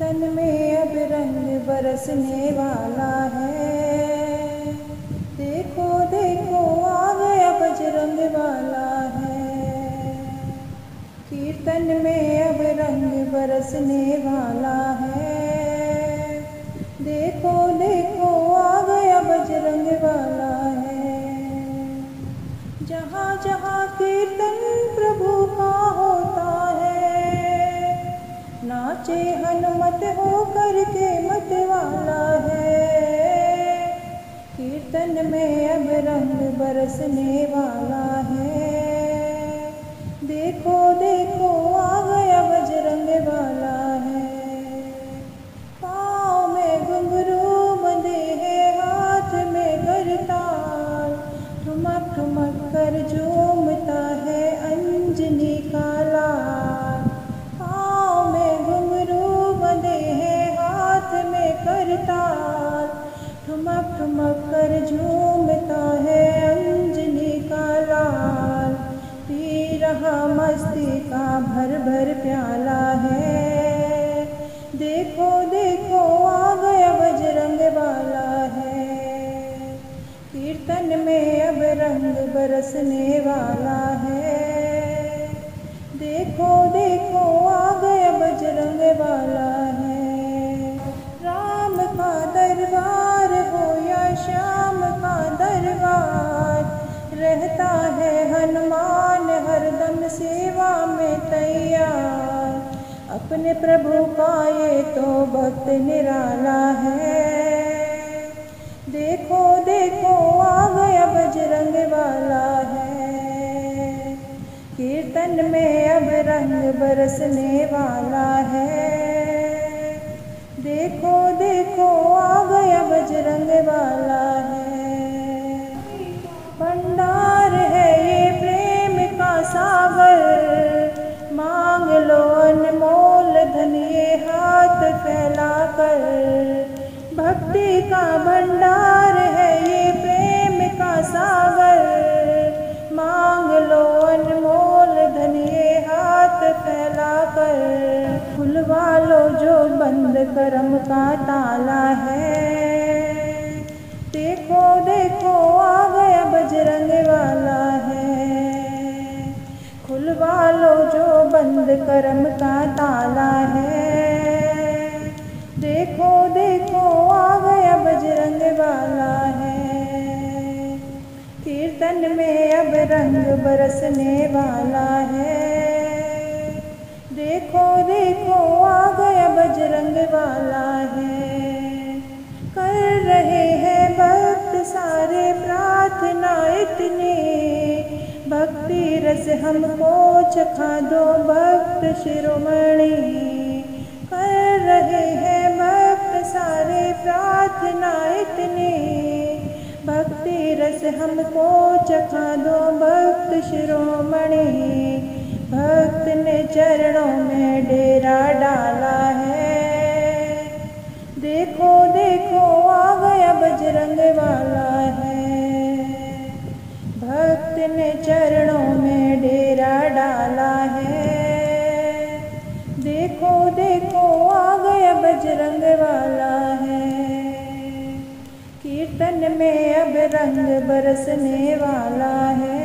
कीर्तन में अब रंग बरसने वाला है। देखो देखो, आ गया बजरंग वाला है। कीर्तन में अब रंग बरसने वाला है। देखो देखो, आ गया बजरंग वाला है। जहाँ जहाँ कीर्तन नाचे हनुमत हो करके मत वाला है। कीर्तन में अब रंग बरसने वाला है। देखो देखो आ गया बजरंग वाला है। पाँव में घुंघरू बंधे है, हाथ में करताल। ठुमक ठुमक कर झूमता है अंजनी का लाल। प्याला है। देखो देखो, आ गया बजरंग वाला है। कीर्तन में अब रंग बरसने वाला है। देखो देखो, आ गया बजरंग वाला है। राम का दरबार हो या श्याम का दरबार, रहता है हनुमान हरदम सेवा में तैयार। अपने प्रभु का ये तो भक्त निराला है। देखो देखो आ गया बजरंग वाला है। कीर्तन में अब रंग बरसने वाला है। भक्ति का भंडार है ये प्रेम का सागर। मांग लो अनमोल धन ये हाथ फैला कर खुलवा लो जो बंद करम का ताला है। देखो देखो, आ गया बजरंग वाला है। खुलवा लो जो बंद करम का ताला है। अब रंग बरसने वाला है। देखो देखो आ गया बजरंग वाला है। कर रहे हैं भक्त सारे प्रार्थना इतनी। भक्ति रस हमको चखा दो भक्त शिरोमणि। कर रहे हैं भक्त सारे प्रार्थना इतनी। भक्ति हमको चखा दो भक्त शिरोमणि। भक्त ने चरणों में डेरा डाला है। देखो देखो, आ गया बजरंग वाला है। भक्त ने चरणों में डेरा डाला है। देखो देखो, आ रंग बरसने वाला है।